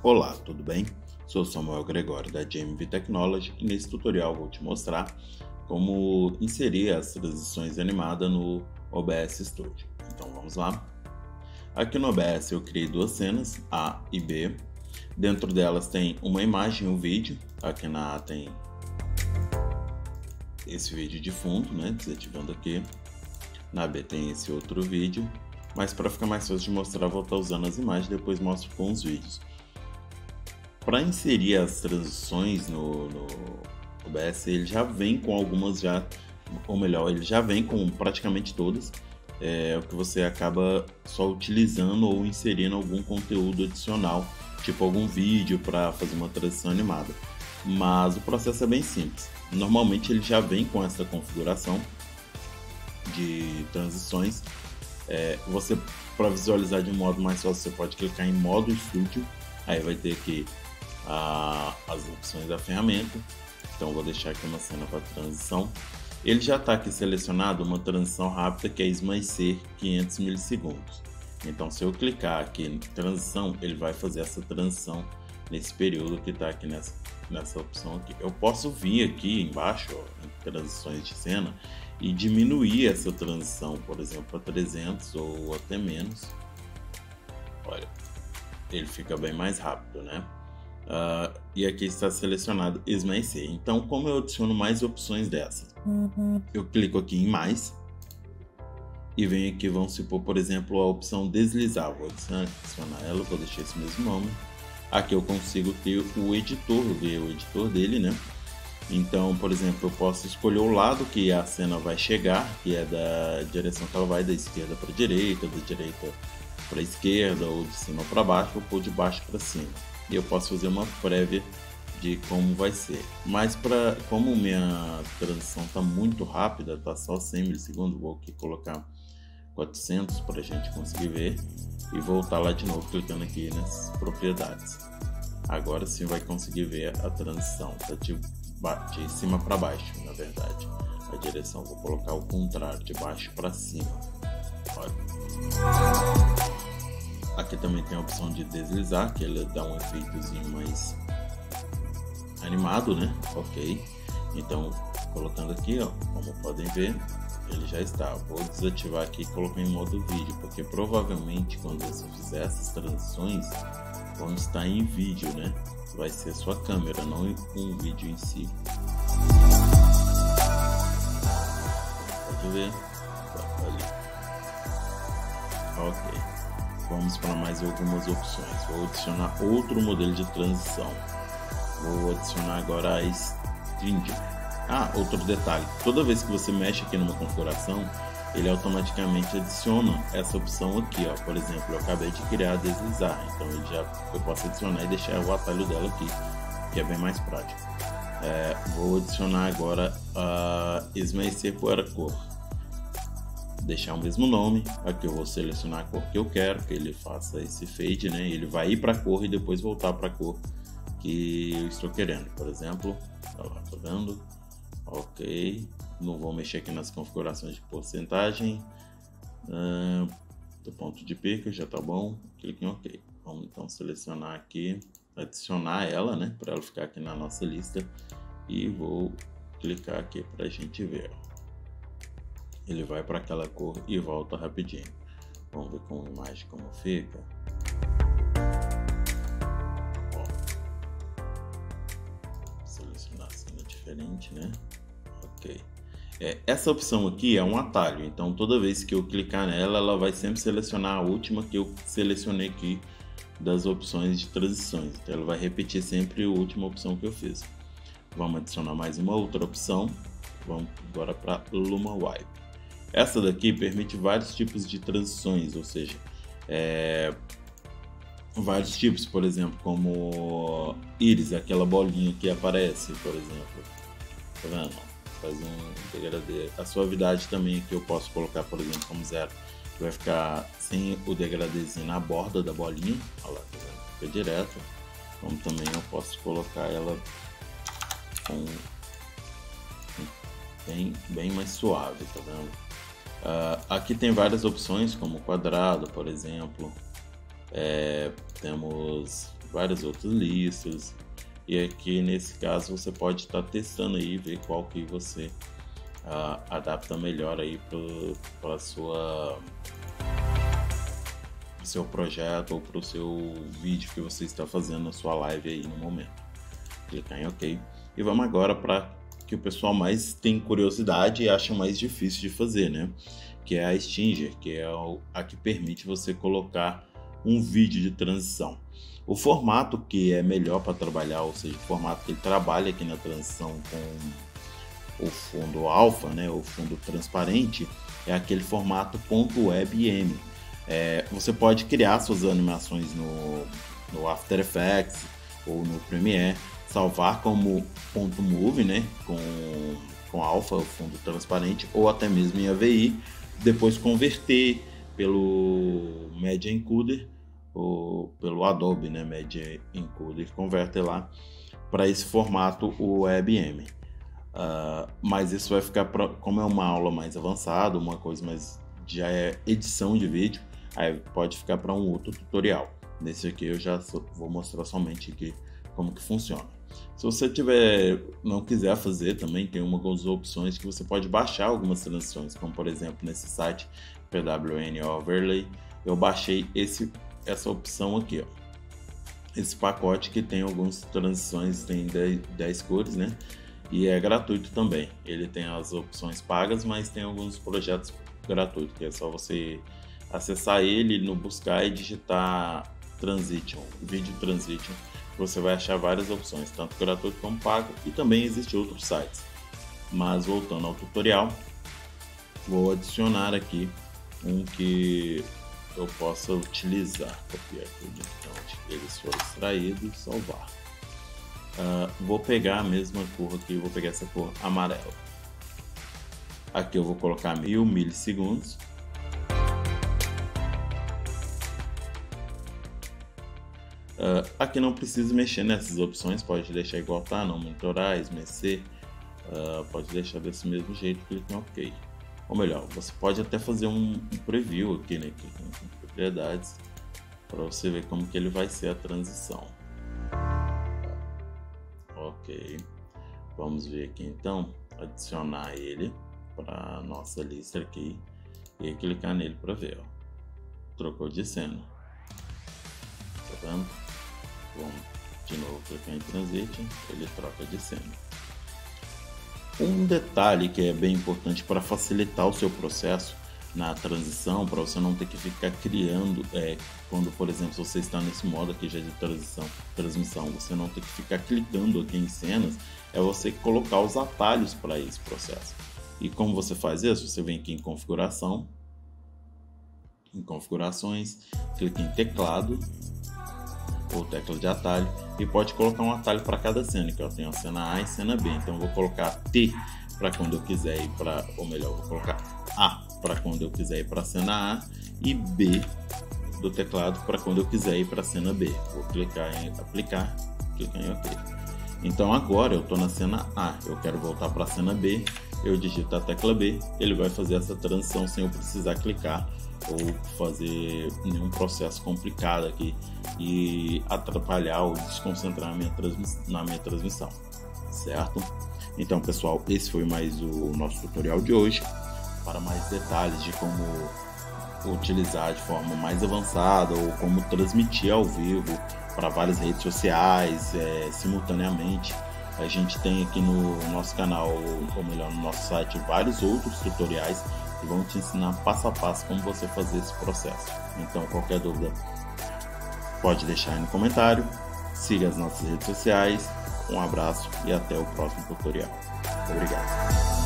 Olá, tudo bem? Sou Samuel Gregório da JMV Technology e nesse tutorial vou te mostrar como inserir as transições animadas no OBS Studio. Então vamos lá. Aqui no OBS eu criei duas cenas, A e B. Dentro delas tem uma imagem e um vídeo. Aqui na A tem esse vídeo de fundo, né? Desativando aqui. Na B tem esse outro vídeo. Mas para ficar mais fácil de mostrar, vou estar usando as imagens, depois mostro com os vídeos para inserir as transições no, no OBS, ele já vem com algumas já, ou melhor, ele já vem com praticamente todas. É o que você acaba só utilizando ou inserindo algum conteúdo adicional, tipo algum vídeo para fazer uma transição animada. Mas o processo é bem simples. Normalmente ele já vem com essa configuração de transições. É, você para visualizar de um modo mais fácil, você pode clicar em modo estúdio. Aí vai ter aqui a, as opções da ferramenta. Então vou deixar aqui uma cena para transição. Ele já está aqui selecionado uma transição rápida que é esmaecer 500 milissegundos. Então se eu clicar aqui em transição, ele vai fazer essa transição nesse período que está aqui nessa, nessa opção aqui. Eu posso vir aqui embaixo, ó, em transições de cena, e diminuir essa transição, por exemplo, para 300 ou até menos. Olha, ele fica bem mais rápido, né? Uh, e aqui está selecionado esmaecer. Então, como eu adiciono mais opções dessas? Uhum. Eu clico aqui em mais e venho aqui, vamos supor, por exemplo, a opção deslizar. Vou adicionar ela, vou deixar esse mesmo nome. Aqui eu consigo ter o editor, ver o editor dele, né? Então, por exemplo, eu posso escolher o lado que a cena vai chegar, que é da direção que ela vai, da esquerda para a direita, da direita para a esquerda, ou de cima para baixo, ou de baixo para cima e eu posso fazer uma prévia de como vai ser. Mas para como minha transição está muito rápida, tá só 100 milissegundos, vou aqui colocar 400 para a gente conseguir ver e voltar lá de novo clicando aqui nas propriedades. Agora sim vai conseguir ver a transição, tá de, de cima para baixo, na verdade. A direção vou colocar o contrário, de baixo para cima. Olha. Aqui também tem a opção de deslizar, que ele dá um efeitozinho mais animado, né? Ok. Então, colocando aqui, ó, como podem ver, ele já está. Vou desativar aqui e colocar em modo vídeo, porque provavelmente quando você fizer essas transições, vão estar em vídeo, né? Vai ser sua câmera, não um vídeo em si. Pode ver. Tá ali. Ok. Vamos para mais algumas opções. Vou adicionar outro modelo de transição. Vou adicionar agora a Stringer. Ah, outro detalhe. Toda vez que você mexe aqui numa configuração, ele automaticamente adiciona essa opção aqui, ó. Por exemplo, eu acabei de criar deslizar, então ele já eu posso adicionar e deixar o atalho dela aqui, que é bem mais prático. É, vou adicionar agora a esmaecer por a cor deixar o mesmo nome. Aqui eu vou selecionar a cor que eu quero que ele faça esse fade, né? Ele vai ir para a cor e depois voltar para a cor que eu estou querendo. Por exemplo, tá lá, tá vendo? Ok. Não vou mexer aqui nas configurações de porcentagem. Uh, do ponto de pico já tá bom. Clique em OK. Vamos então selecionar aqui, adicionar ela, né? Para ela ficar aqui na nossa lista. E vou clicar aqui para a gente ver ele vai para aquela cor e volta rapidinho. Vamos ver com imagem como fica. Ó. Selecionar cena diferente, né? Ok. É, essa opção aqui é um atalho, então toda vez que eu clicar nela, ela vai sempre selecionar a última que eu selecionei aqui das opções de transições. Então ela vai repetir sempre a última opção que eu fiz. Vamos adicionar mais uma outra opção. Vamos agora para Luma Wipe. Essa daqui permite vários tipos de transições, ou seja, é, vários tipos, por exemplo, como íris, aquela bolinha que aparece, por exemplo. Tá vendo? Faz um degradê. A suavidade também que eu posso colocar, por exemplo, como zero, que vai ficar sem o degradêzinho na borda da bolinha. Olha lá, tá? Fica direto. Como também eu posso colocar ela com bem, bem mais suave, tá vendo? Uh, aqui tem várias opções, como quadrado, por exemplo. É, temos várias outras listas. E aqui nesse caso você pode estar tá testando aí, ver qual que você uh, adapta melhor aí para sua seu projeto ou para o seu vídeo que você está fazendo na sua live aí no momento. Clicar em OK. E vamos agora para que o pessoal mais tem curiosidade e acha mais difícil de fazer, né? Que é a Stinger, que é a que permite você colocar um vídeo de transição. O formato que é melhor para trabalhar, ou seja, o formato que ele trabalha aqui na transição com o fundo alfa, né, o fundo transparente, é aquele formato .webm. É, você pode criar suas animações no, no After Effects ou no Premiere, salvar como .move, né, com, com alfa, o fundo transparente, ou até mesmo em AVI, depois converter pelo Media Encoder ou pelo Adobe, né, Media Encoder, converte lá para esse formato o WebM. Uh, mas isso vai ficar pra, como é uma aula mais avançada, uma coisa mais já é edição de vídeo, aí pode ficar para um outro tutorial. Nesse aqui eu já vou mostrar somente aqui como que funciona. Se você tiver não quiser fazer também tem algumas opções que você pode baixar algumas transições, como por exemplo nesse site PWN Overlay, eu baixei esse essa opção aqui, ó. Esse pacote que tem algumas transições, tem 10, 10 cores, né? E é gratuito também. Ele tem as opções pagas, mas tem alguns projetos gratuitos, que é só você acessar ele no buscar e digitar Transition, vídeo Transition, você vai achar várias opções, tanto gratuito como pago, e também existem outros sites. Mas voltando ao tutorial, vou adicionar aqui um que eu possa utilizar. Copiar tudo então, eles foram extraídos salvar. Uh, vou pegar a mesma cor aqui, vou pegar essa cor amarela. Aqui eu vou colocar mil milissegundos. Uh, aqui não precisa mexer nessas opções, pode deixar igual tá, não monitorar, esmecer, uh, pode deixar desse mesmo jeito, clique em OK. Ou melhor, você pode até fazer um, um preview aqui, né, aqui, com propriedades, para você ver como que ele vai ser a transição. Ok, vamos ver aqui então, adicionar ele para nossa lista aqui e clicar nele para ver, ó. trocou de cena, tá vendo? De novo clicar em Transition, ele troca de cena. Um detalhe que é bem importante para facilitar o seu processo na transição, para você não ter que ficar criando, é, quando, por exemplo, você está nesse modo aqui já de transição, transmissão, você não ter que ficar clicando aqui em cenas, é você colocar os atalhos para esse processo. E como você faz isso? Você vem aqui em configuração, em configurações, clica em teclado, ou tecla de atalho e pode colocar um atalho para cada cena, que eu tenho a cena A e cena B. Então eu vou colocar T para quando eu quiser ir para, ou melhor, vou colocar A para quando eu quiser ir para a cena A e B do teclado para quando eu quiser ir para a cena B. Vou clicar em aplicar, clicar em OK. Então agora eu estou na cena A, eu quero voltar para a cena B, eu digito a tecla B, ele vai fazer essa transição sem eu precisar clicar ou fazer nenhum processo complicado aqui e atrapalhar ou desconcentrar minha na minha transmissão, certo? Então, pessoal, esse foi mais o nosso tutorial de hoje. Para mais detalhes de como utilizar de forma mais avançada ou como transmitir ao vivo para várias redes sociais é, simultaneamente, a gente tem aqui no nosso canal, ou melhor, no nosso site, vários outros tutoriais que vão te ensinar passo a passo como você fazer esse processo. Então, qualquer dúvida, pode deixar aí no comentário. Siga as nossas redes sociais. Um abraço e até o próximo tutorial. Obrigado.